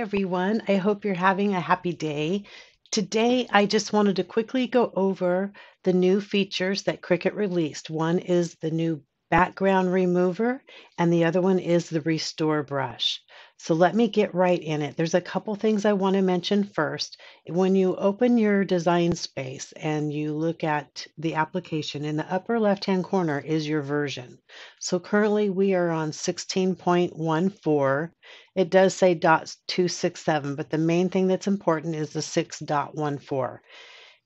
Everyone. I hope you're having a happy day. Today, I just wanted to quickly go over the new features that Cricut released. One is the new background remover, and the other one is the restore brush. So let me get right in it. There's a couple things I want to mention first. When you open your design space and you look at the application, in the upper left-hand corner is your version. So currently we are on 16.14. It does say .267, but the main thing that's important is the 6.14.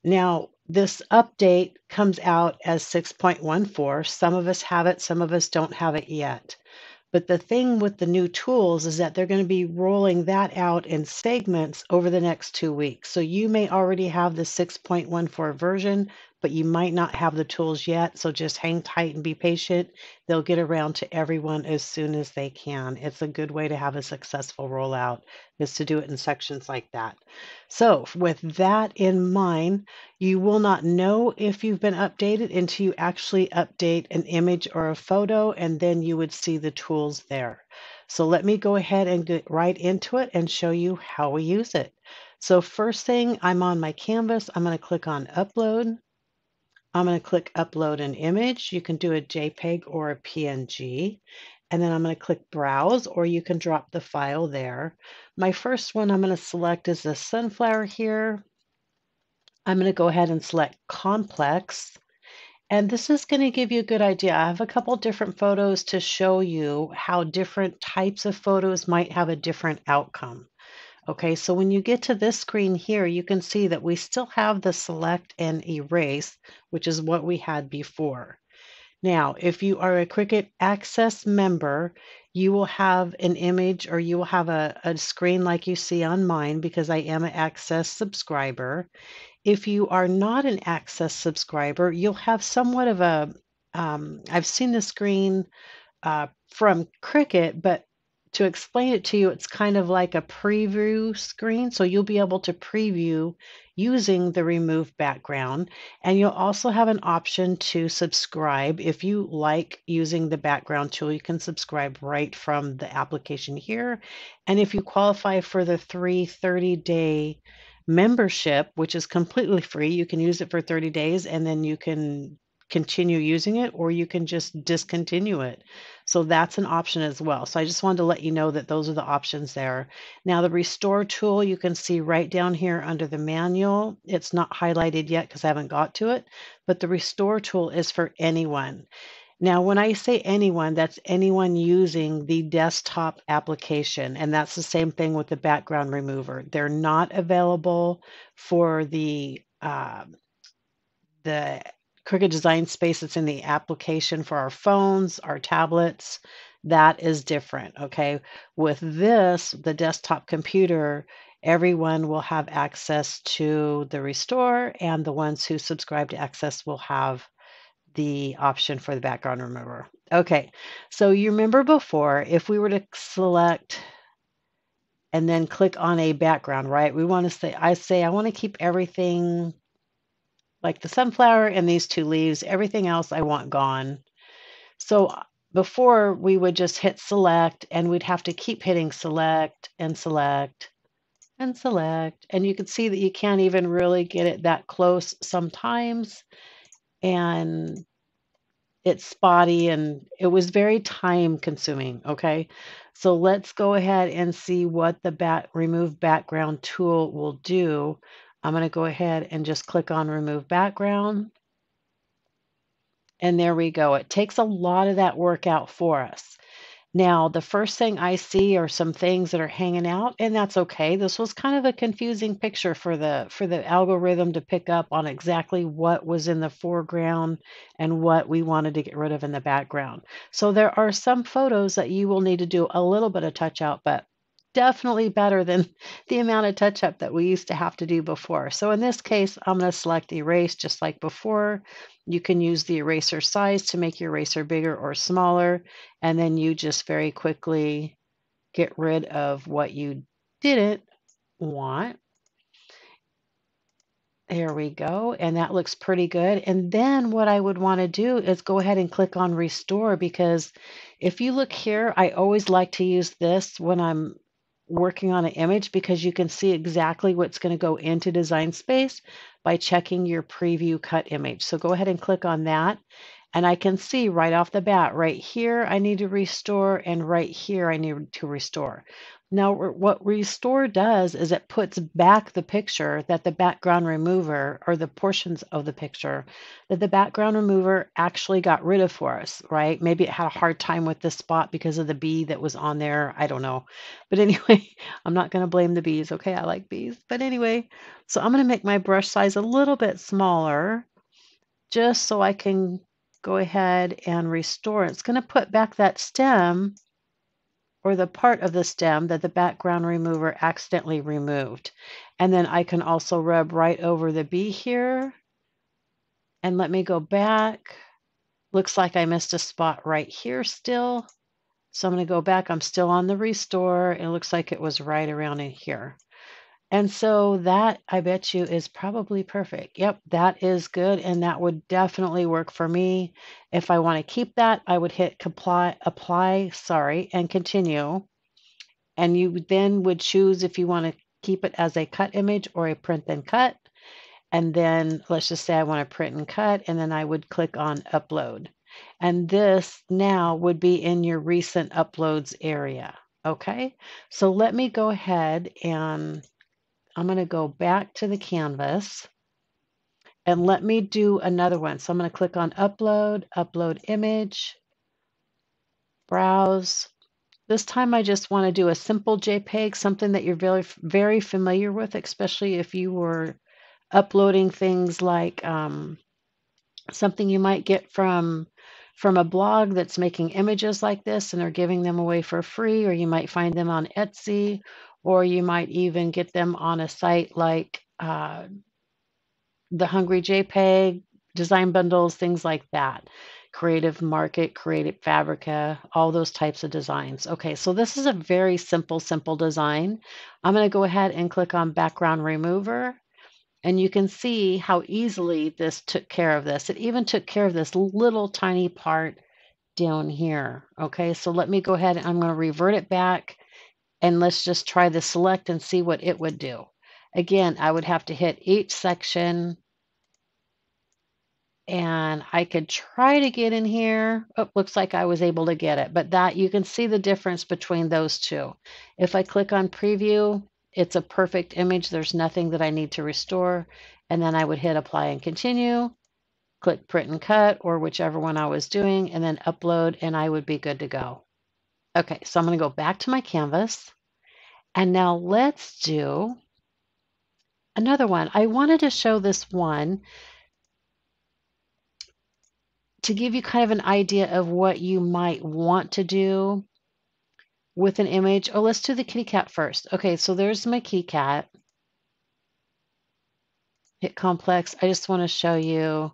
Now, this update comes out as 6.14. Some of us have it, some of us don't have it yet. But the thing with the new tools is that they're going to be rolling that out in segments over the next two weeks. So you may already have the 6.14 version, but you might not have the tools yet. So just hang tight and be patient. They'll get around to everyone as soon as they can. It's a good way to have a successful rollout is to do it in sections like that. So with that in mind, you will not know if you've been updated until you actually update an image or a photo, and then you would see the tools there. So let me go ahead and get right into it and show you how we use it. So first thing, I'm on my canvas. I'm going to click on upload. I'm going to click upload an image. You can do a JPEG or a PNG. And then I'm going to click browse or you can drop the file there. My first one I'm going to select is the sunflower here. I'm going to go ahead and select complex. And this is going to give you a good idea. I have a couple different photos to show you how different types of photos might have a different outcome. Okay, so when you get to this screen here, you can see that we still have the select and erase, which is what we had before. Now, if you are a Cricut Access member, you will have an image or you will have a, a screen like you see on mine because I am an Access subscriber. If you are not an Access subscriber, you'll have somewhat of a. Um, I've seen the screen uh, from Cricut, but to explain it to you, it's kind of like a preview screen. So you'll be able to preview using the remove background. And you'll also have an option to subscribe. If you like using the background tool, you can subscribe right from the application here. And if you qualify for the 330 day membership, which is completely free, you can use it for 30 days and then you can continue using it or you can just discontinue it. So that's an option as well. So I just wanted to let you know that those are the options there. Now the restore tool you can see right down here under the manual. It's not highlighted yet because I haven't got to it, but the restore tool is for anyone. Now, when I say anyone, that's anyone using the desktop application. And that's the same thing with the background remover. They're not available for the uh, the Cricut Design Space that's in the application for our phones, our tablets, that is different. Okay. With this, the desktop computer, everyone will have access to the restore, and the ones who subscribe to Access will have the option for the background remover. Okay. So you remember before, if we were to select and then click on a background, right? We want to say, I say, I want to keep everything like the sunflower and these two leaves. Everything else I want gone. So uh, before we would just hit select and we'd have to keep hitting select and select and select. And you can see that you can't even really get it that close sometimes. And it's spotty and it was very time consuming. Okay. So let's go ahead and see what the back remove background tool will do. I'm going to go ahead and just click on remove background. And there we go. It takes a lot of that work out for us. Now, the first thing I see are some things that are hanging out, and that's okay. This was kind of a confusing picture for the for the algorithm to pick up on exactly what was in the foreground and what we wanted to get rid of in the background. So there are some photos that you will need to do a little bit of touch out, but definitely better than the amount of touch up that we used to have to do before. So in this case, I'm going to select erase just like before. You can use the eraser size to make your eraser bigger or smaller. And then you just very quickly get rid of what you didn't want. There we go. And that looks pretty good. And then what I would want to do is go ahead and click on restore because if you look here, I always like to use this when I'm working on an image because you can see exactly what's going to go into Design Space by checking your preview cut image. So go ahead and click on that. And I can see right off the bat, right here, I need to restore, and right here, I need to restore. Now, what restore does is it puts back the picture that the background remover or the portions of the picture that the background remover actually got rid of for us, right? Maybe it had a hard time with this spot because of the bee that was on there. I don't know. But anyway, I'm not going to blame the bees. Okay, I like bees. But anyway, so I'm going to make my brush size a little bit smaller just so I can go ahead and restore. It's going to put back that stem or the part of the stem that the background remover accidentally removed. And then I can also rub right over the bee here. And let me go back. Looks like I missed a spot right here still. So I'm going to go back. I'm still on the restore. It looks like it was right around in here. And so that I bet you is probably perfect. Yep, that is good. And that would definitely work for me. If I want to keep that, I would hit apply, apply, sorry, and continue. And you then would choose if you want to keep it as a cut image or a print and cut. And then let's just say I want to print and cut, and then I would click on upload. And this now would be in your recent uploads area. Okay, so let me go ahead and I'm going to go back to the canvas and let me do another one. So I'm going to click on upload, upload image, browse. This time I just want to do a simple JPEG, something that you're very, very familiar with, especially if you were uploading things like um, something you might get from from a blog that's making images like this and they're giving them away for free, or you might find them on Etsy, or you might even get them on a site like uh, the Hungry JPEG, design bundles, things like that. Creative Market, Creative Fabrica, all those types of designs. Okay, so this is a very simple, simple design. I'm going to go ahead and click on Background Remover. And you can see how easily this took care of this. It even took care of this little tiny part down here. Okay, so let me go ahead and I'm going to revert it back and let's just try the select and see what it would do. Again, I would have to hit each section and I could try to get in here. Oh, looks like I was able to get it, but that you can see the difference between those two. If I click on preview, it's a perfect image. There's nothing that I need to restore. And then I would hit apply and continue, click print and cut or whichever one I was doing, and then upload, and I would be good to go. Okay, so I'm going to go back to my canvas. And now let's do another one. I wanted to show this one to give you kind of an idea of what you might want to do with an image. Oh, let's do the kitty cat first. Okay, so there's my kitty cat. Hit complex. I just want to show you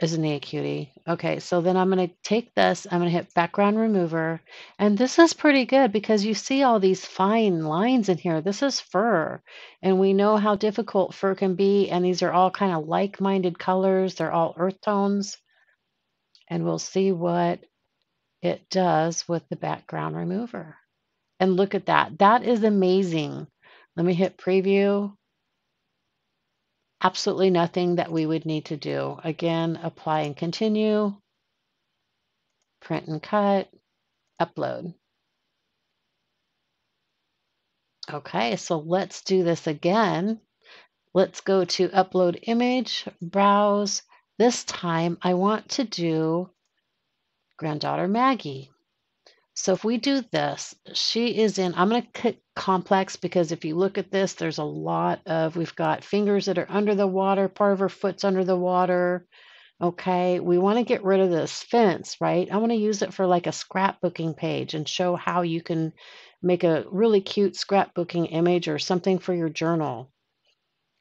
isn't he a cutie? Okay, so then I'm going to take this, I'm going to hit background remover, and this is pretty good because you see all these fine lines in here. This is fur, and we know how difficult fur can be, and these are all kind of like-minded colors. They're all earth tones, and we'll see what it does with the background remover. And look at that. That is amazing. Let me hit preview absolutely nothing that we would need to do. Again, apply and continue, print and cut, upload. Okay, so let's do this again. Let's go to upload image, browse. This time I want to do granddaughter Maggie. So if we do this, she is in, I'm going to complex because if you look at this, there's a lot of, we've got fingers that are under the water, part of her foot's under the water. Okay, we want to get rid of this fence, right? I want to use it for like a scrapbooking page and show how you can make a really cute scrapbooking image or something for your journal.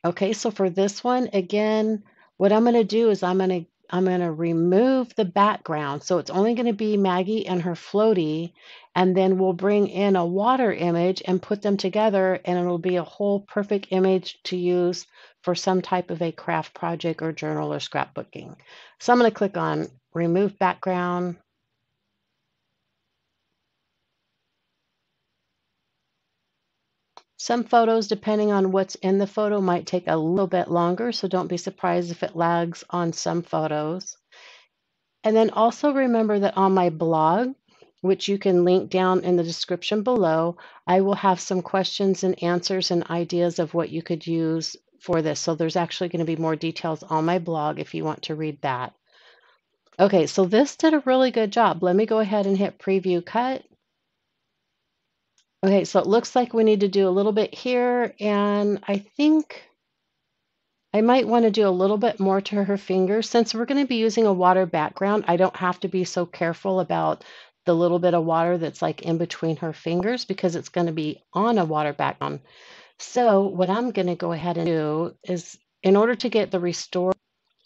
Okay, so for this one, again, what I'm going to do is I'm going to I'm going to remove the background. So it's only going to be Maggie and her floaty. And then we'll bring in a water image and put them together. And it'll be a whole perfect image to use for some type of a craft project or journal or scrapbooking. So I'm going to click on remove background. Some photos, depending on what's in the photo, might take a little bit longer, so don't be surprised if it lags on some photos. And then also remember that on my blog, which you can link down in the description below, I will have some questions and answers and ideas of what you could use for this. So there's actually going to be more details on my blog if you want to read that. Okay, so this did a really good job. Let me go ahead and hit preview cut. Okay, so it looks like we need to do a little bit here, and I think I might want to do a little bit more to her fingers. Since we're going to be using a water background, I don't have to be so careful about the little bit of water that's like in between her fingers because it's going to be on a water background. So what I'm going to go ahead and do is in order to get the restore,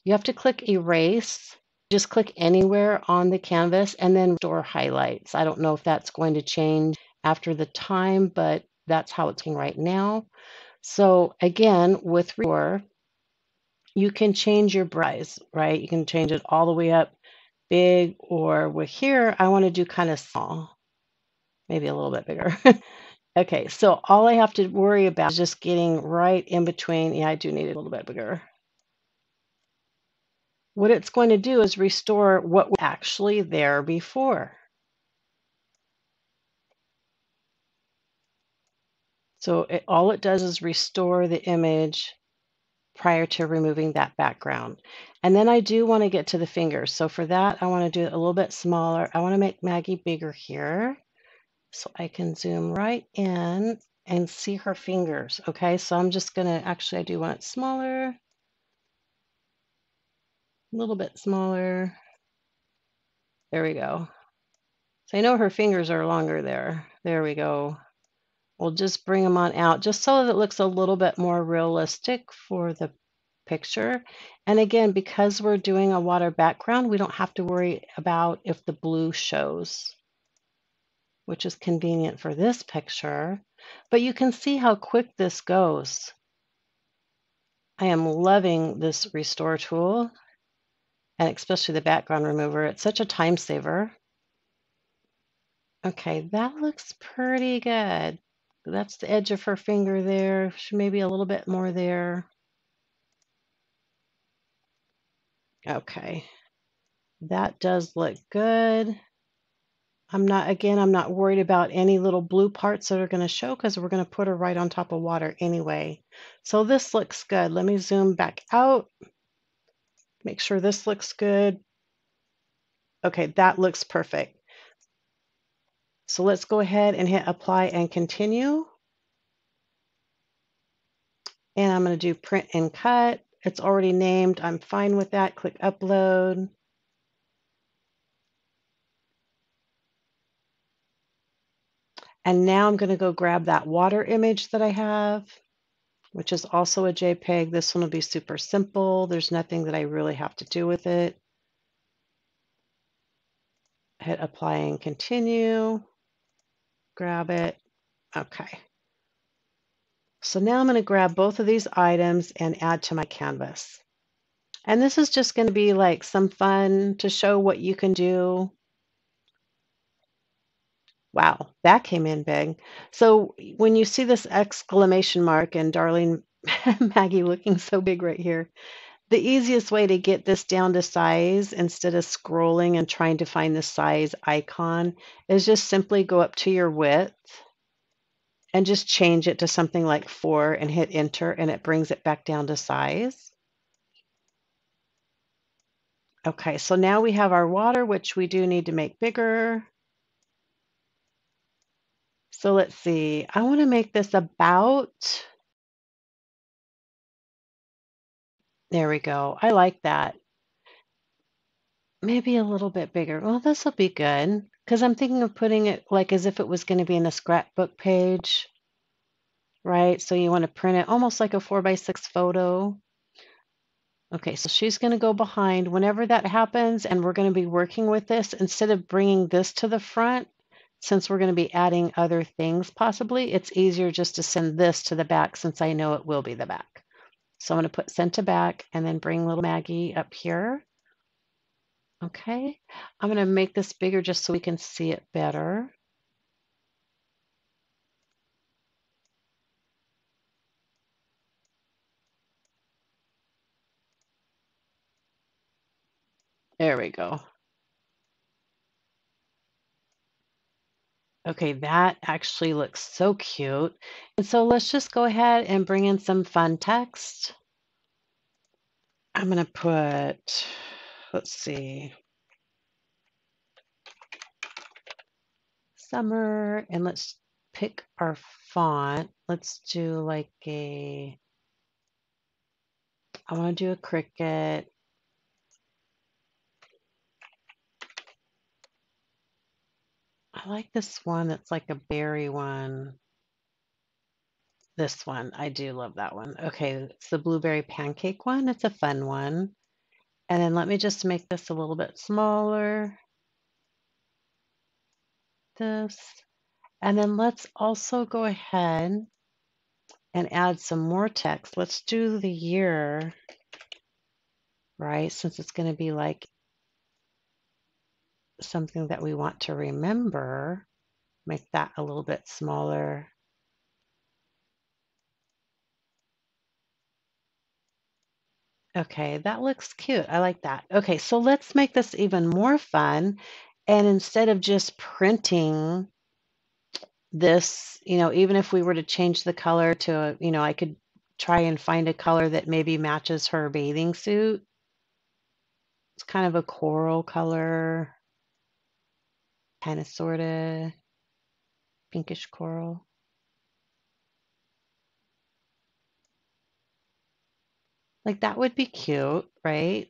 you have to click erase. Just click anywhere on the canvas and then restore highlights. I don't know if that's going to change after the time, but that's how it's going right now. So again, with restore, you can change your price, right? You can change it all the way up big or with here, I want to do kind of small, maybe a little bit bigger. okay, so all I have to worry about is just getting right in between. Yeah, I do need it a little bit bigger. What it's going to do is restore what was actually there before. So it, all it does is restore the image prior to removing that background. And then I do want to get to the fingers. So for that, I want to do it a little bit smaller. I want to make Maggie bigger here. So I can zoom right in and see her fingers. Okay, so I'm just going to, actually I do want it smaller. A little bit smaller. There we go. So I know her fingers are longer there. There we go. We'll just bring them on out just so that it looks a little bit more realistic for the picture. And again, because we're doing a water background, we don't have to worry about if the blue shows, which is convenient for this picture. But you can see how quick this goes. I am loving this restore tool and especially the background remover. It's such a time saver. Okay, that looks pretty good. That's the edge of her finger there. Maybe a little bit more there. Okay. That does look good. I'm not, again, I'm not worried about any little blue parts that are going to show because we're going to put her right on top of water anyway. So this looks good. Let me zoom back out. Make sure this looks good. Okay, that looks perfect. So let's go ahead and hit apply and continue. And I'm going to do print and cut. It's already named. I'm fine with that. Click upload. And now I'm going to go grab that water image that I have, which is also a JPEG. This one will be super simple. There's nothing that I really have to do with it. Hit apply and continue grab it. Okay. So now I'm going to grab both of these items and add to my canvas. And this is just going to be like some fun to show what you can do. Wow, that came in big. So when you see this exclamation mark and darling Maggie looking so big right here, the easiest way to get this down to size instead of scrolling and trying to find the size icon is just simply go up to your width and just change it to something like four and hit enter and it brings it back down to size. Okay, so now we have our water, which we do need to make bigger. So let's see, I want to make this about There we go. I like that. Maybe a little bit bigger. Well, this will be good because I'm thinking of putting it like as if it was going to be in a scrapbook page, right? So you want to print it almost like a four by six photo. Okay, so she's going to go behind whenever that happens, and we're going to be working with this instead of bringing this to the front. Since we're going to be adding other things possibly, it's easier just to send this to the back since I know it will be the back. So I'm going to put Senta back and then bring little Maggie up here. Okay, I'm going to make this bigger just so we can see it better. There we go. Okay, that actually looks so cute. And so let's just go ahead and bring in some fun text. I'm going to put, let's see, summer, and let's pick our font. Let's do like a, I want to do a Cricut. I like this one. It's like a berry one. This one, I do love that one. Okay, it's the blueberry pancake one. It's a fun one. And then let me just make this a little bit smaller. This. And then let's also go ahead and add some more text. Let's do the year, right? Since it's going to be like something that we want to remember, make that a little bit smaller. Okay, that looks cute. I like that. Okay, so let's make this even more fun. And instead of just printing this, you know, even if we were to change the color to, you know, I could try and find a color that maybe matches her bathing suit. It's kind of a coral color, kind of sort of pinkish coral. Like that would be cute, right?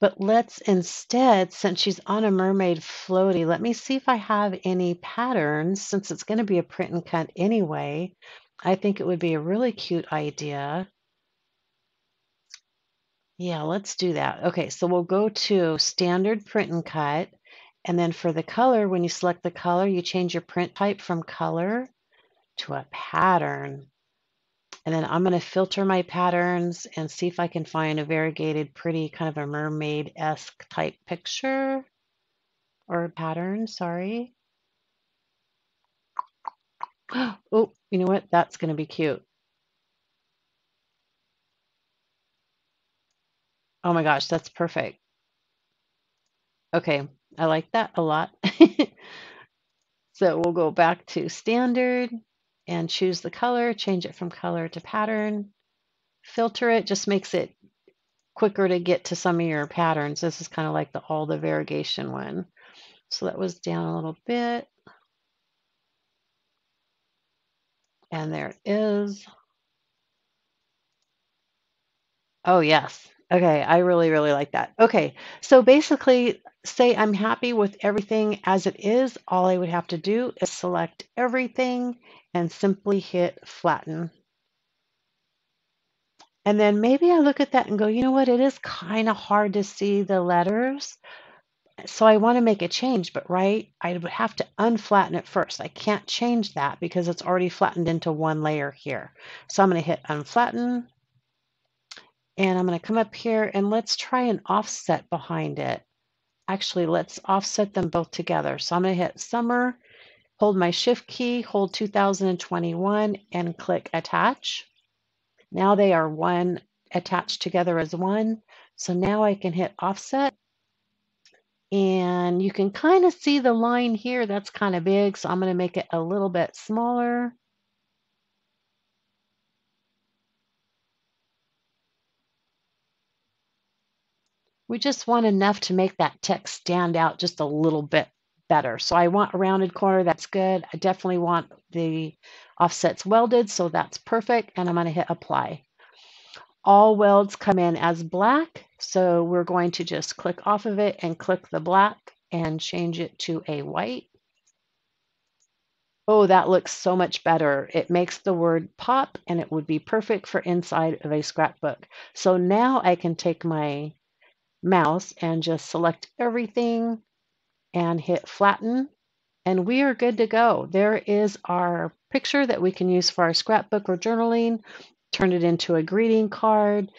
But let's instead, since she's on a mermaid floaty, let me see if I have any patterns since it's going to be a print and cut anyway. I think it would be a really cute idea. Yeah, let's do that. Okay, so we'll go to standard print and cut. And then for the color, when you select the color, you change your print type from color to a pattern. And then I'm going to filter my patterns and see if I can find a variegated, pretty kind of a mermaid-esque type picture or pattern, sorry. Oh, you know what? That's going to be cute. Oh my gosh, that's perfect. Okay, I like that a lot. so we'll go back to standard and choose the color, change it from color to pattern, filter it, just makes it quicker to get to some of your patterns. This is kind of like the all the variegation one. So that was down a little bit. And there it is. Oh, yes. Okay, I really, really like that. Okay, so basically, say I'm happy with everything as it is. All I would have to do is select everything and simply hit flatten. And then maybe I look at that and go, you know what, it is kind of hard to see the letters. So I want to make a change, but right, I would have to unflatten it first. I can't change that because it's already flattened into one layer here. So I'm going to hit unflatten. And I'm going to come up here and let's try an offset behind it. Actually, let's offset them both together. So I'm going to hit summer Hold my shift key, hold 2021 and click attach. Now they are one attached together as one. So now I can hit offset and you can kind of see the line here. That's kind of big. So I'm going to make it a little bit smaller. We just want enough to make that text stand out just a little bit better. So I want a rounded corner, that's good. I definitely want the offsets welded, so that's perfect. And I'm going to hit apply. All welds come in as black, so we're going to just click off of it and click the black and change it to a white. Oh, that looks so much better. It makes the word pop and it would be perfect for inside of a scrapbook. So now I can take my mouse and just select everything and hit flatten and we are good to go. There is our picture that we can use for our scrapbook or journaling, turn it into a greeting card.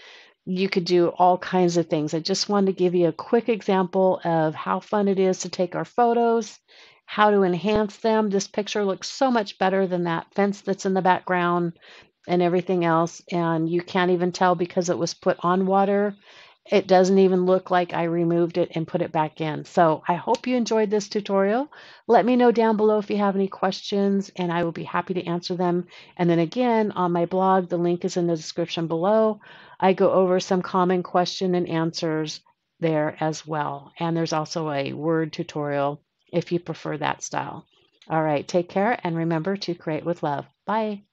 You could do all kinds of things. I just wanted to give you a quick example of how fun it is to take our photos, how to enhance them. This picture looks so much better than that fence that's in the background and everything else. And you can't even tell because it was put on water it doesn't even look like I removed it and put it back in. So I hope you enjoyed this tutorial. Let me know down below if you have any questions and I will be happy to answer them. And then again, on my blog, the link is in the description below. I go over some common question and answers there as well. And there's also a word tutorial if you prefer that style. All right, take care and remember to create with love. Bye.